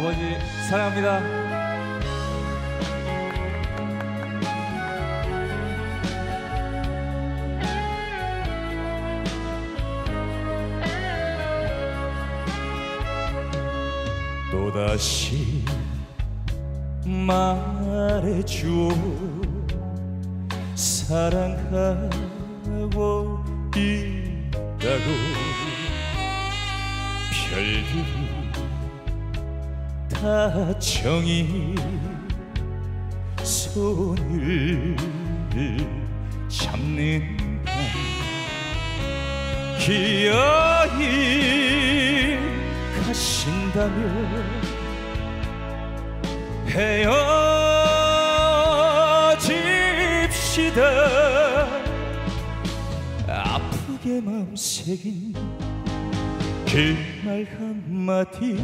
아버지 사랑합니다. 정이 손을 잡는다. 기어이 가신다면 헤어집시다. 아프게 마음 새긴 그 말 한마디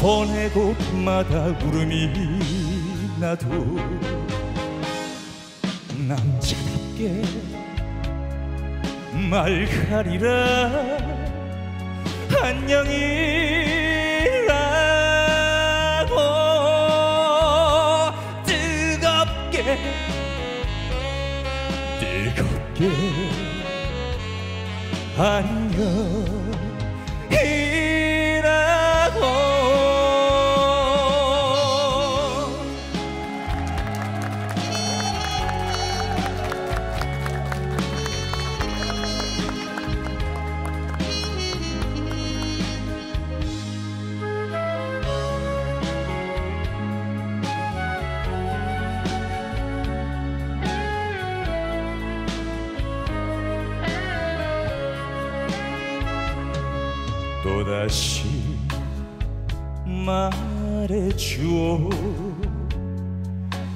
보내고 마다 울음이 나도 남자답게 말하리라. 안녕이라고 뜨겁게 뜨겁게 안녕 다시 말해주오.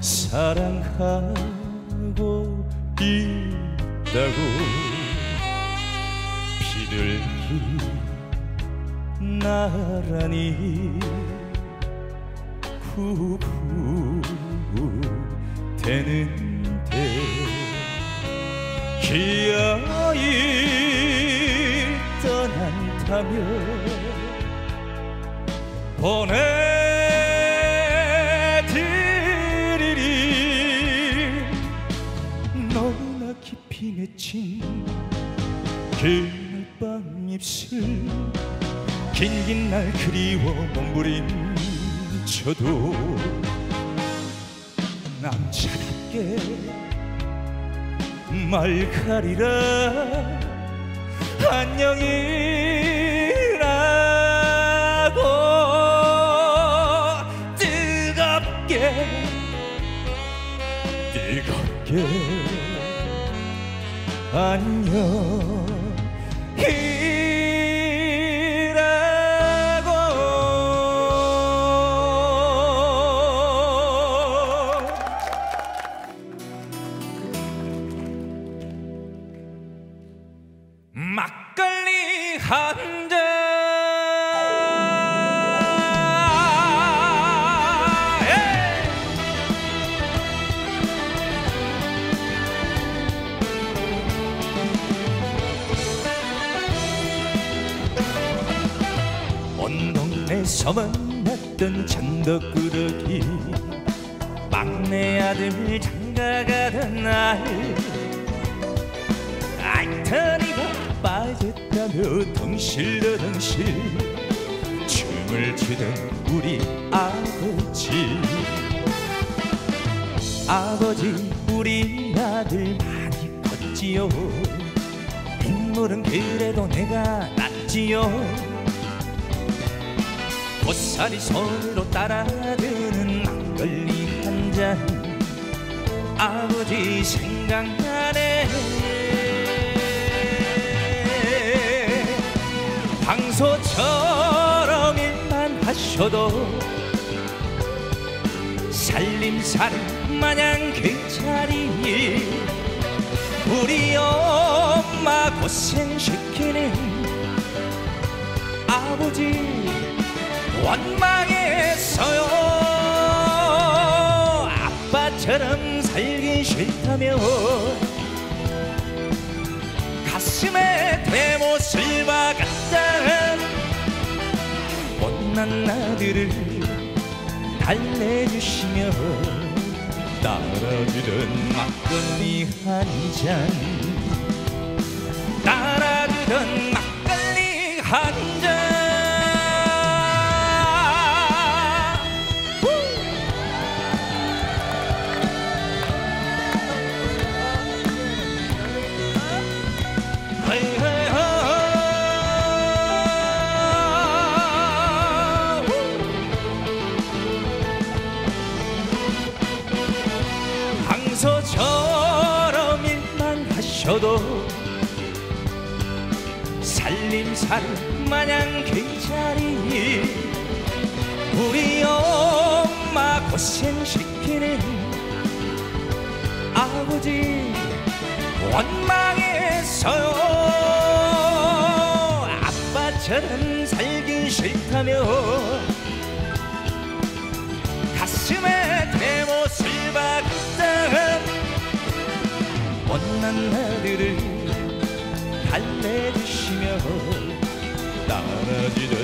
사랑하고 있다고 비둘기 나란히 구부되는데 기어이 떠난다면 몸부림쳐도 남자답게 말하리라. 안녕이 동네에서 만났던 천덕꾸러기. 막내 아들 장가가던 날 알타리가 빠졌다며 덩실더덩실. 춤을 추던 우리 아버지. 아버지 우리 아들 많이 컸지요. 인물은 그래도 내가 낫지요 고사리 손으로 따라드는 막걸리 한 잔. 아버지 생각나네. 황소처럼 일만 하셔도 살림살이 마냥 괜찮이 우리 엄마 고생시키는 아버지 원망했어요. 아빠처럼 살기 싫다며 가슴에 대못을 박았다 못난 아들을 달래주시며 따라주던 막걸리 한잔. 따라주던 막걸리 한잔 하셔도 살림살 마냥 괜찮이 우리 엄마 고생시키는 아버지 원망했어요. 아빠처럼 살기 싫다며 가슴에 못난 아들을 달래주시며 따라주던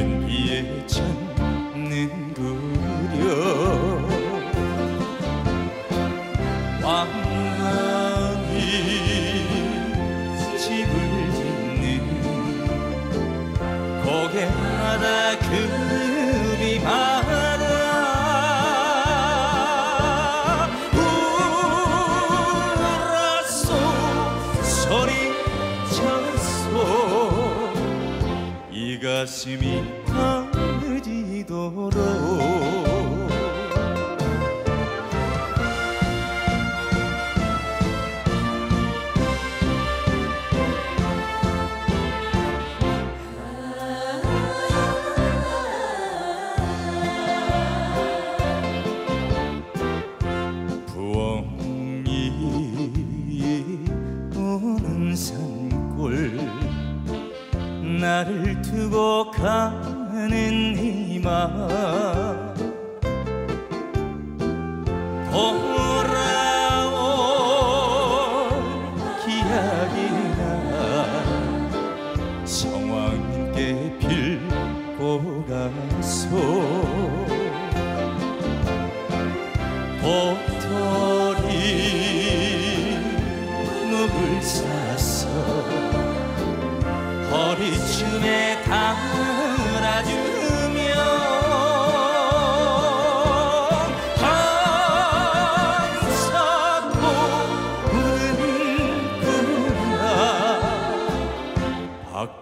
굳은 비에 젖는 구려 왕관이 집을 짓는 고개마다 급이마다 울었소 소리 쳤소 이 가슴이 tomorrow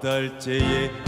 달재의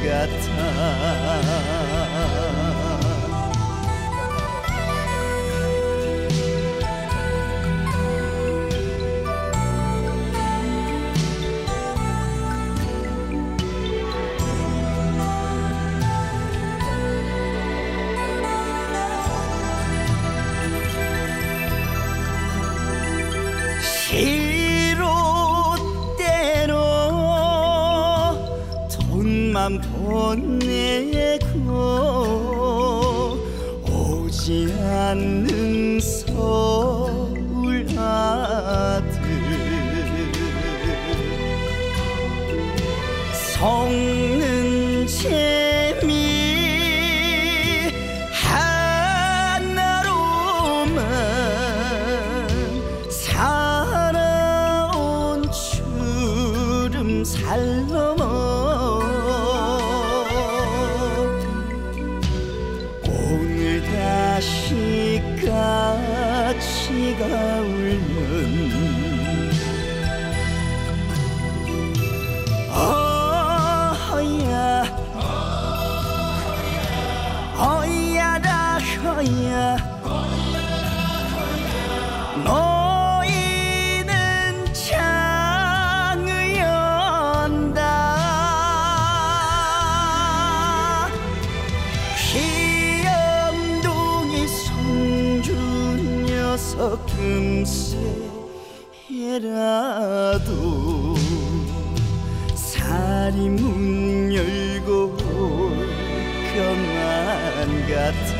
姿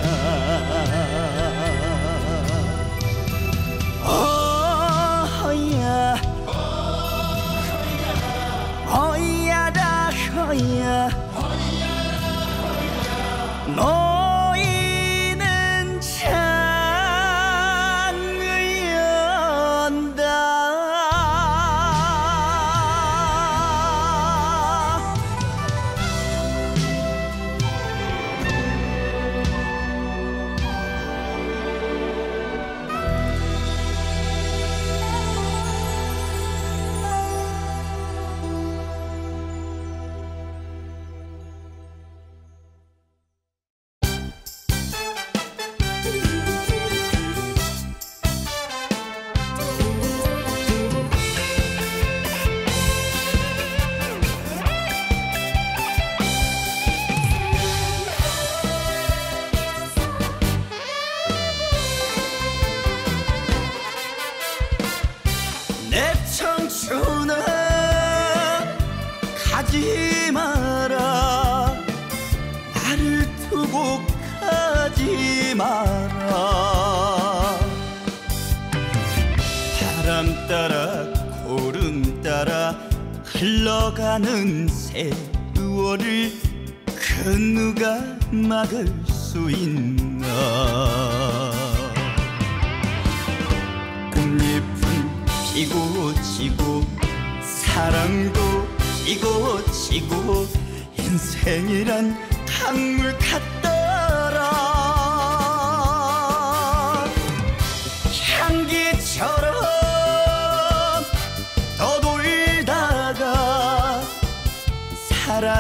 嗯嗯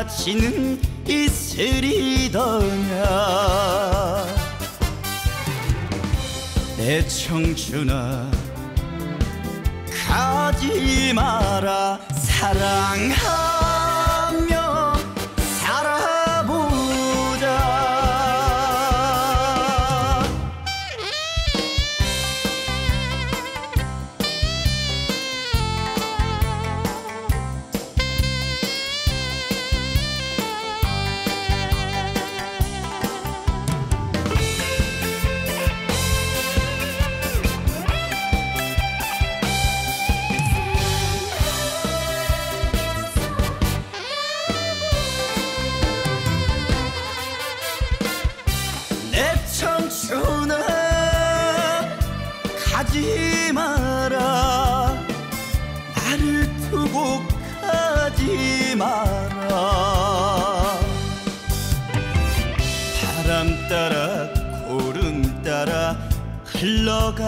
가치는 있으리더냐? 내 청춘아 가지 마라. 사랑하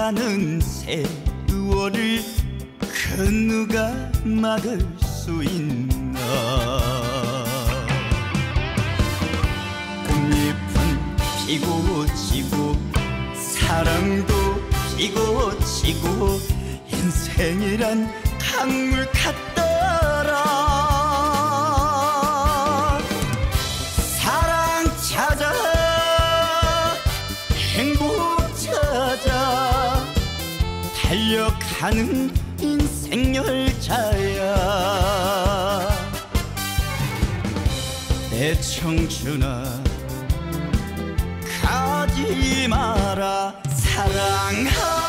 가는 세월을 그 누가 막을 수 있나? 꽃잎은 피고 지고 사랑도 피고 지고 인생이란 강렬 가는 인생 열차야. 내 청춘아 가지 마라. 사랑하.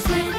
사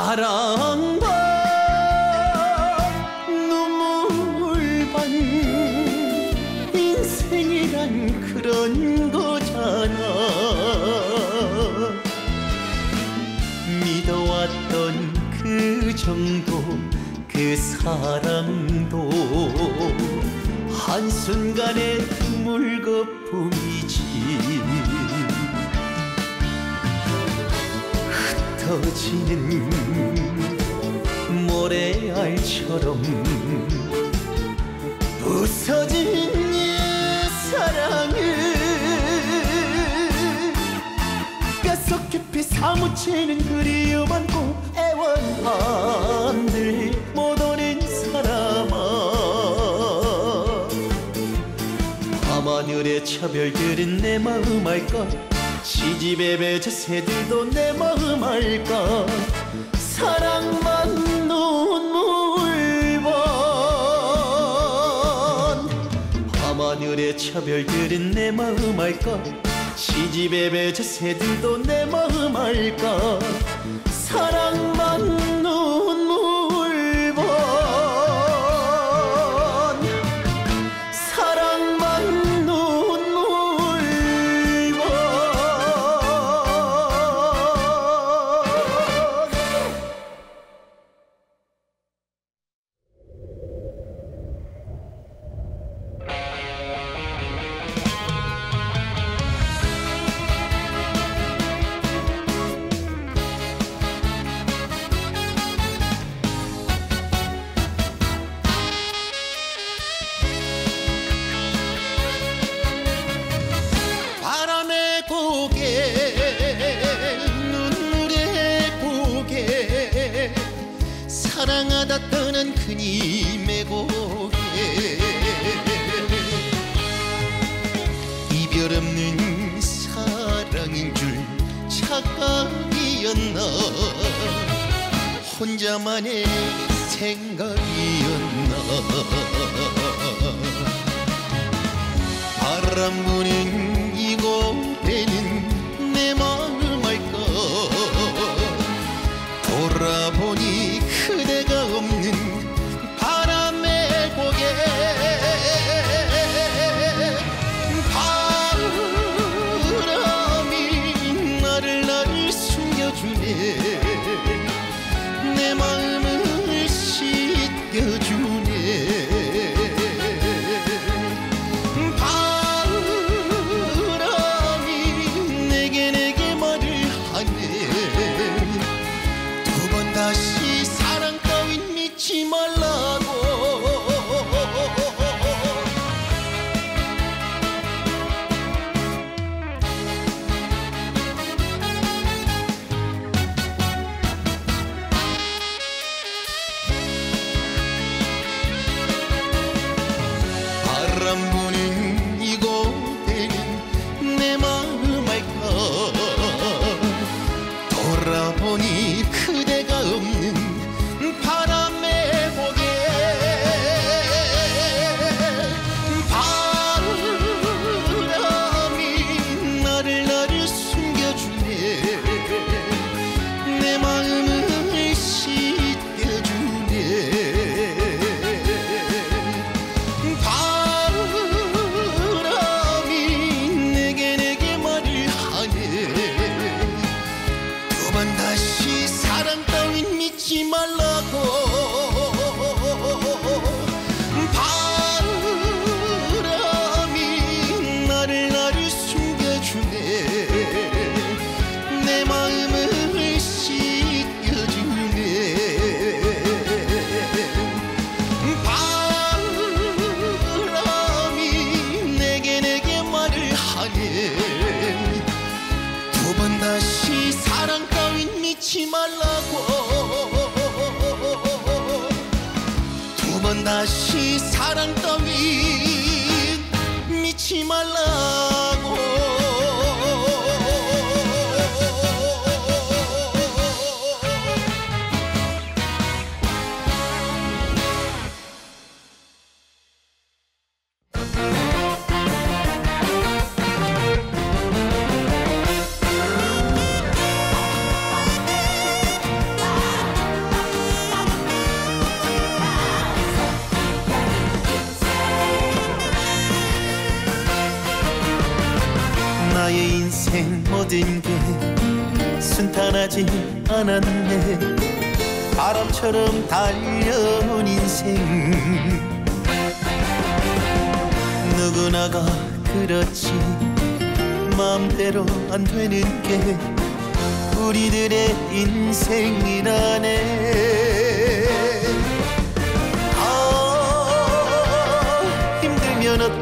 사랑과 눈물반 인생이란 그런 거잖아. 믿어왔던 그 정도 그 사랑도 한순간의 흩어지는 모래알처럼 부서진 이 사랑을 뼛속 깊이 사무치는 그리움 안고 애원한들 못 오는 사람아. 밤하늘의 차별들은 내 마음 알까 시집의 배저 새들도 내 마음 알까? 사랑만 눈물번. 밤하늘의 차별들은 내 마음 알까? 시집의 배저 새들도 내 마음 알까? 사랑만 떠난 그님의 고개 이별 없는 사랑인 줄 착각이었나? 혼자만의 생각이었나? 바람 부는 이곳 Benim alnım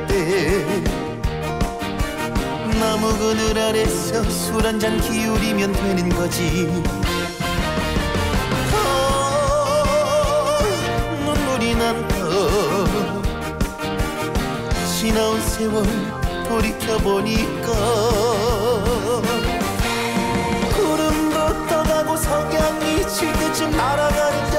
때 나무 그늘 아래서 술 한 잔 기울이면 되는 거지. 아, 눈물이 난다. 지나온 세월 돌이켜보니까 구름도 떠가고 석양이 질 때쯤 날아가는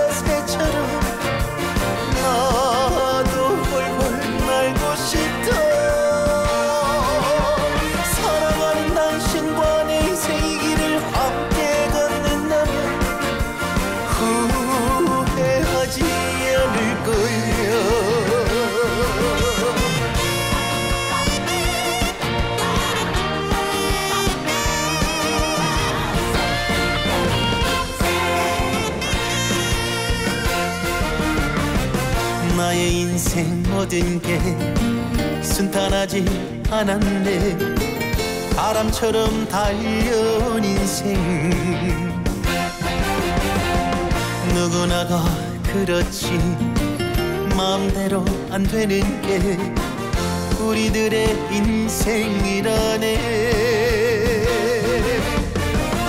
모든 게 순탄하지 않았네. 바람처럼 달려온 인생. 누구나가 그렇지. 마음대로 안 되는 게 우리들의 인생이라네.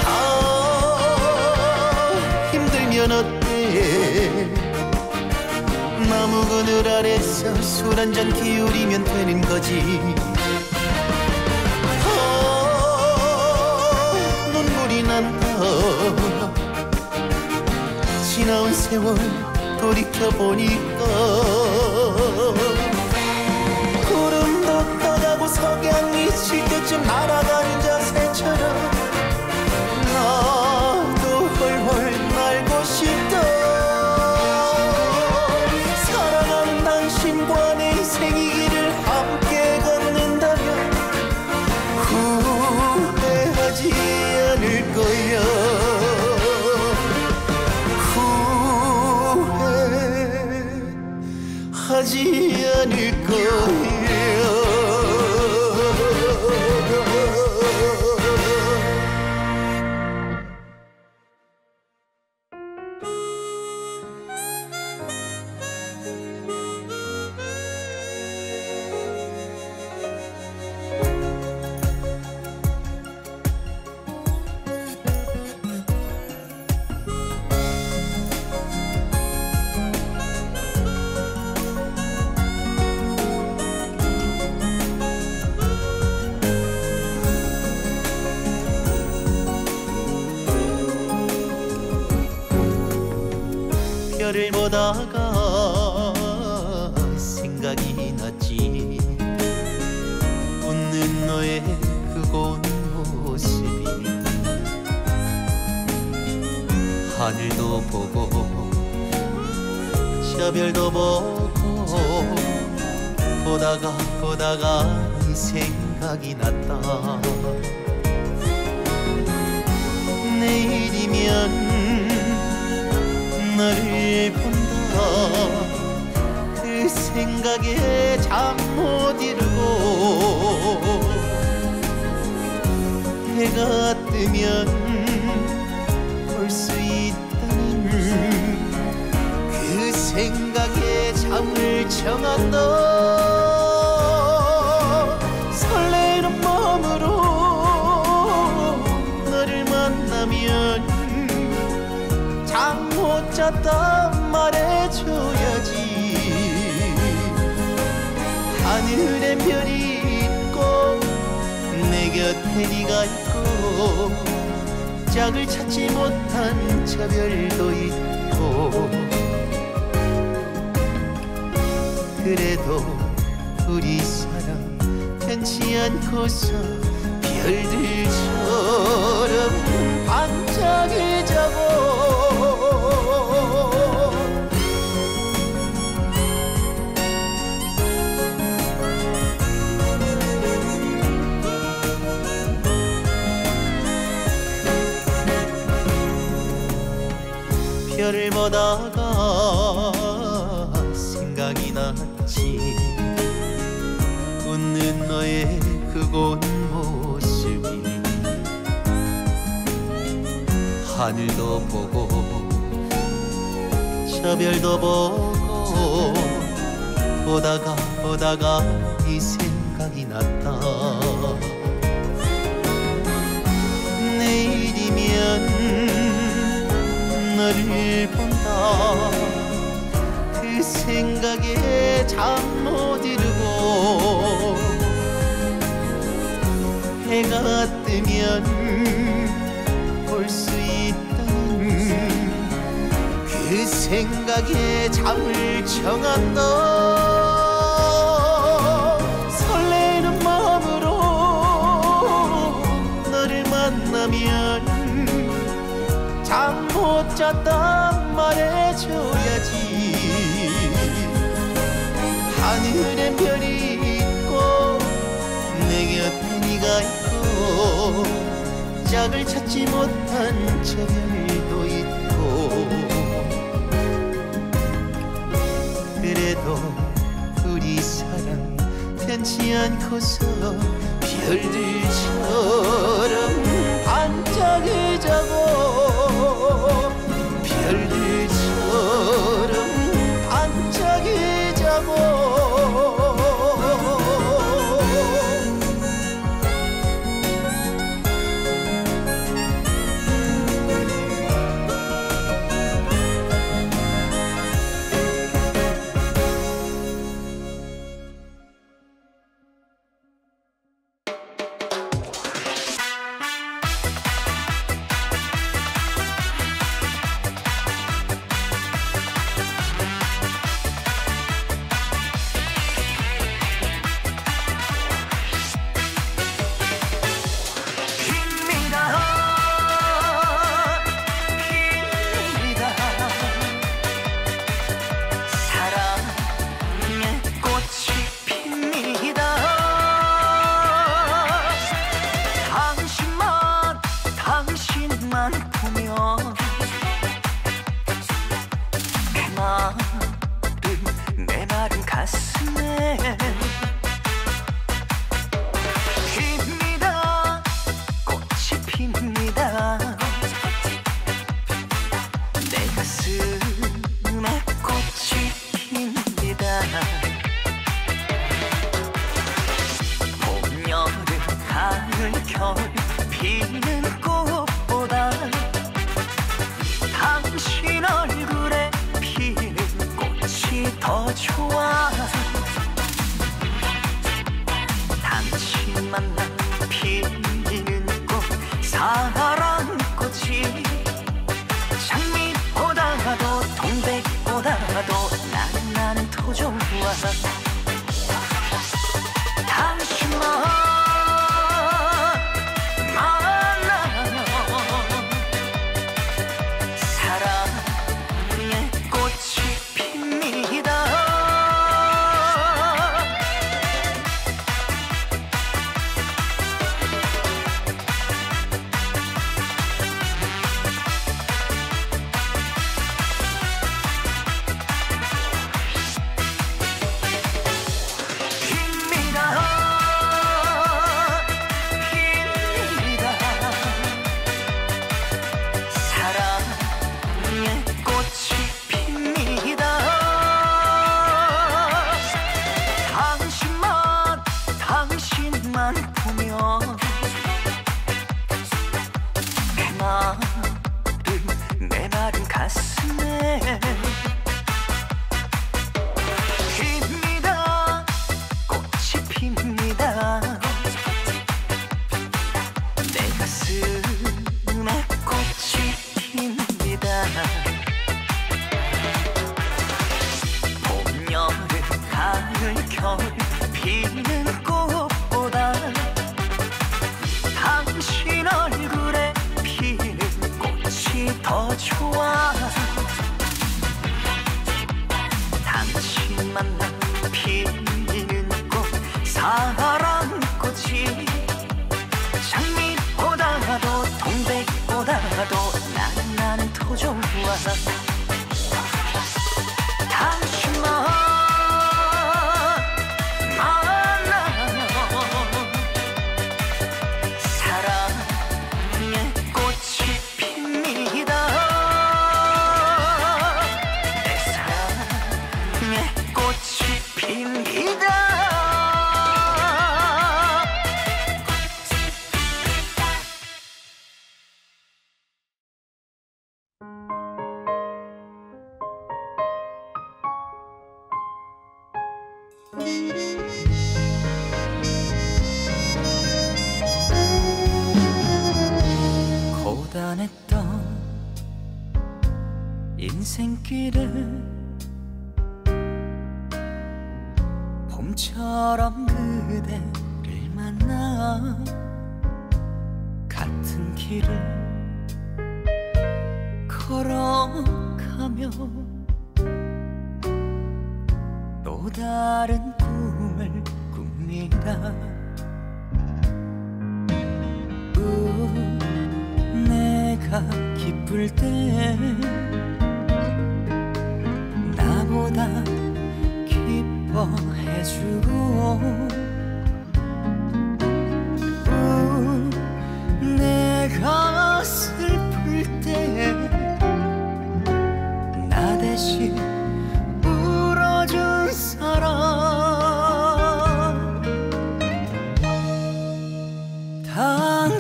아 힘들면 어때 나무 그늘 아래서 술 한 잔 기울이면 되는 거지. 아, 눈물이 난다. 지나온 세월 돌이켜보니까 구름도 떠가고 석양이 질 때쯤 날아가는 자새처럼 네가 있고 짝을 찾지 못한 저 별도 있고 그래도 우리 사랑 편치 않고서 별들처럼 반짝이자고 별을 보다가 생각이 났지. 웃는 너의 그 고운 모습이 하늘도 보고 저 별도 보고 보다가 보다가 이생 너를 본다. 그 생각에 잠 못 이루고 해가 뜨면 볼 수 있다는 그 생각에 잠을 청한다 잤다 말해줘야지. 하늘에 별이 있고 내 곁에 네가 있고 짝을 찾지 못한 저 별도 있고 그래도 우리 사랑 편치 않고서 별들처럼 반짝이자고 가을, 겨울 피는 좋아 당신 만나 피는 꽃 사랑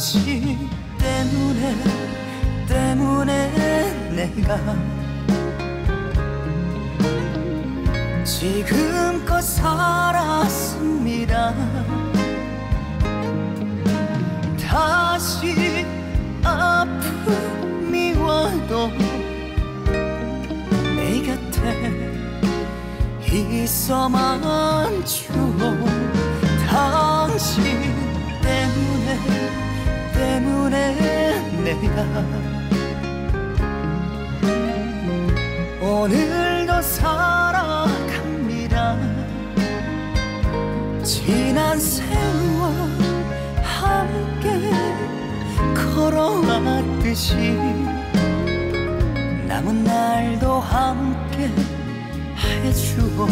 당신 때문에 때문에 내가 지금껏 살았습니다. 다시 아픔이 와도 내 곁에 있어만 줘 당신 때문에 내가 오늘도 살아갑니다. 지난 세월 함께 걸어왔듯이 남은 날도 함께 해주고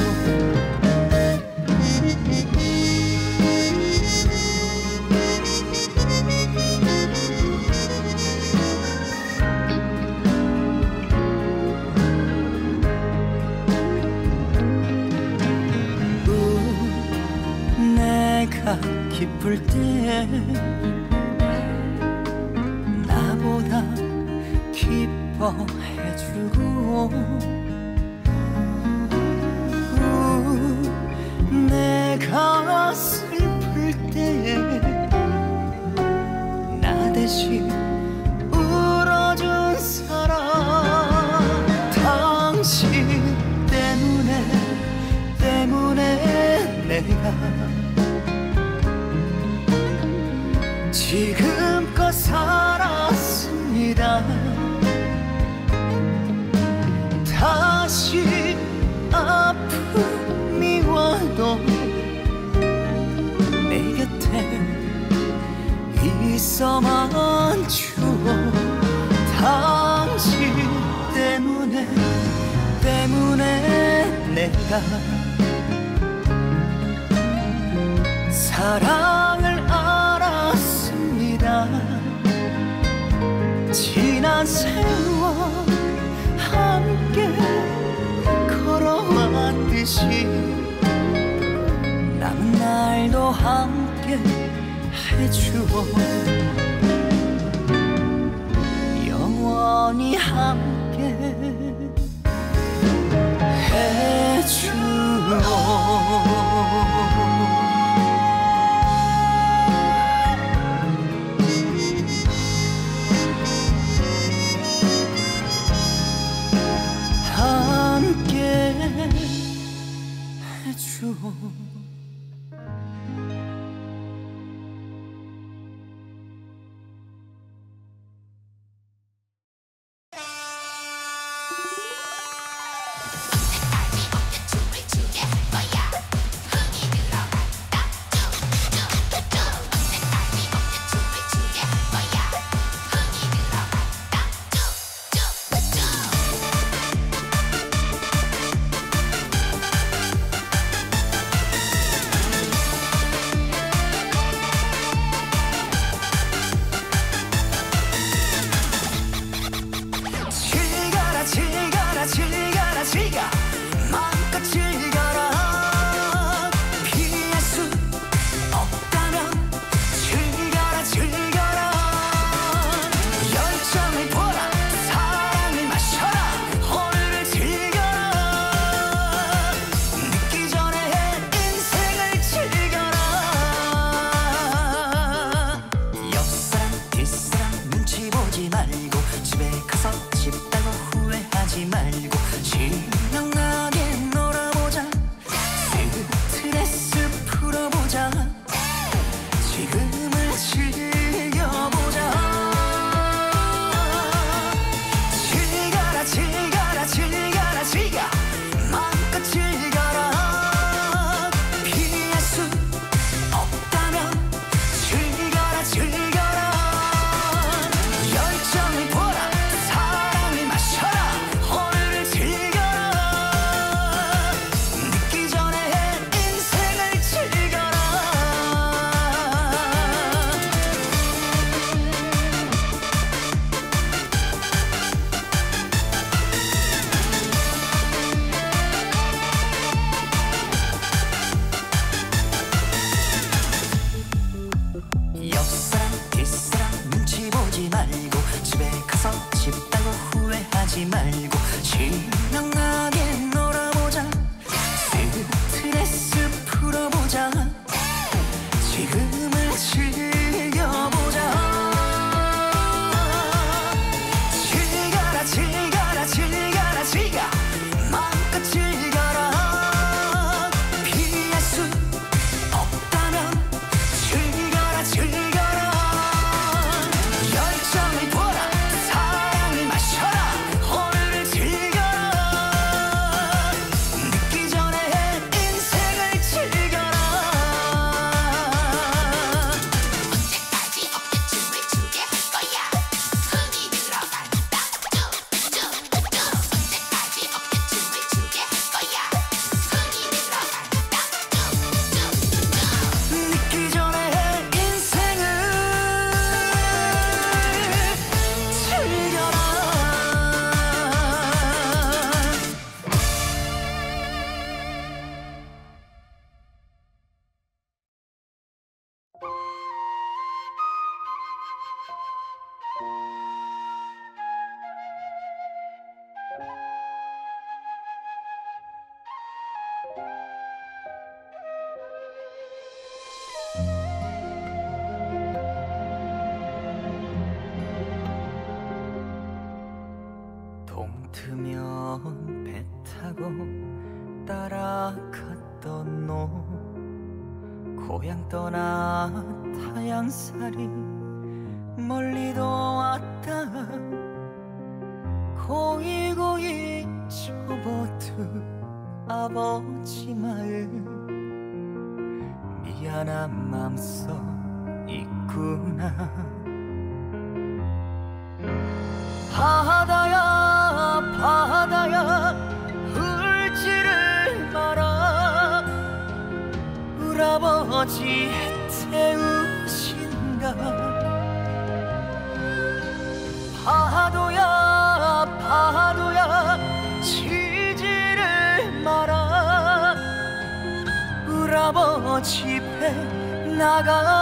기쁠 때 나보다 기뻐해주고 우, 내가 슬플 때 나 대신 울어준 사람. 당신 때문에 때문에 내가 있어만 줘 당신 때문에 때문에 내가 사랑을 알았습니다. 지난 세월 함께 걸어왔듯이 남은 날도 함께 해주고 영원히 함께 해주고 함께 해줘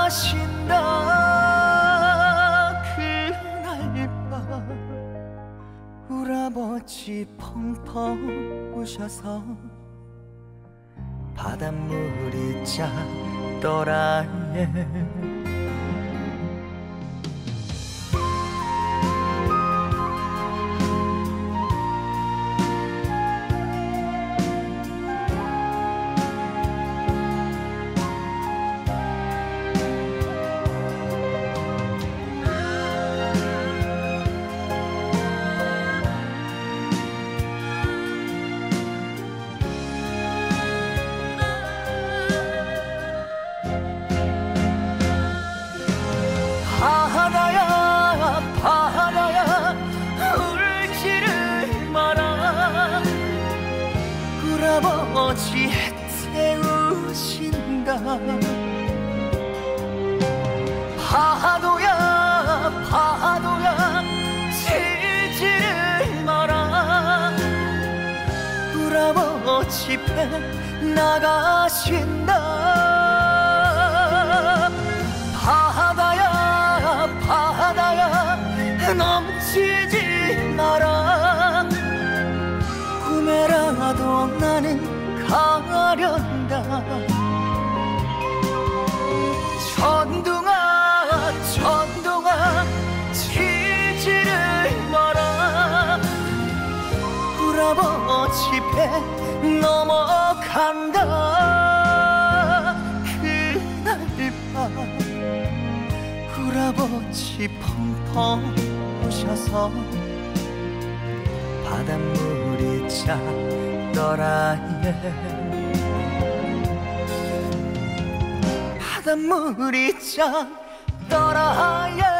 가신다. 그날만 울아버지 펑펑 우셔서 바닷물이 짜 떠라에 찾더라에 바닷물이 찾더라에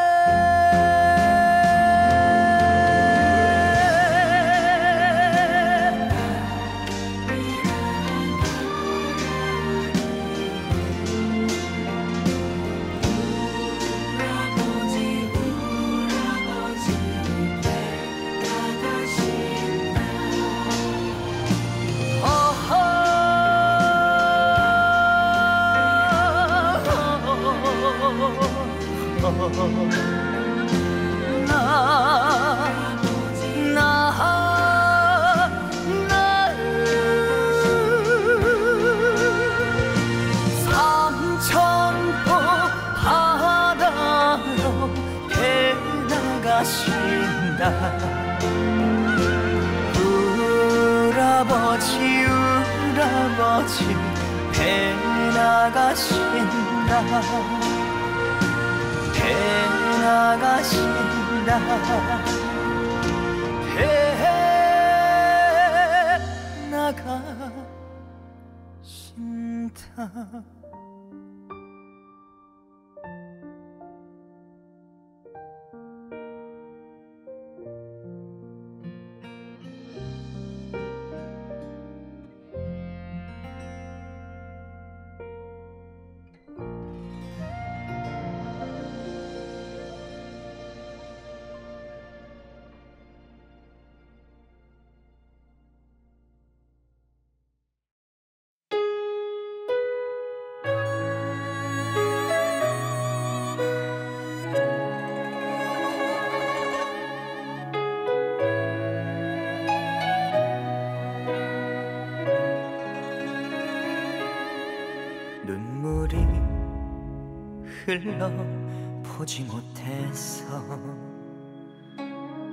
流しだ。へえ中しんた。 흘러보지 못해서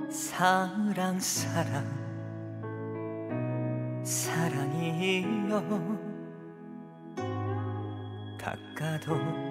사랑 사랑 사랑이여 가까도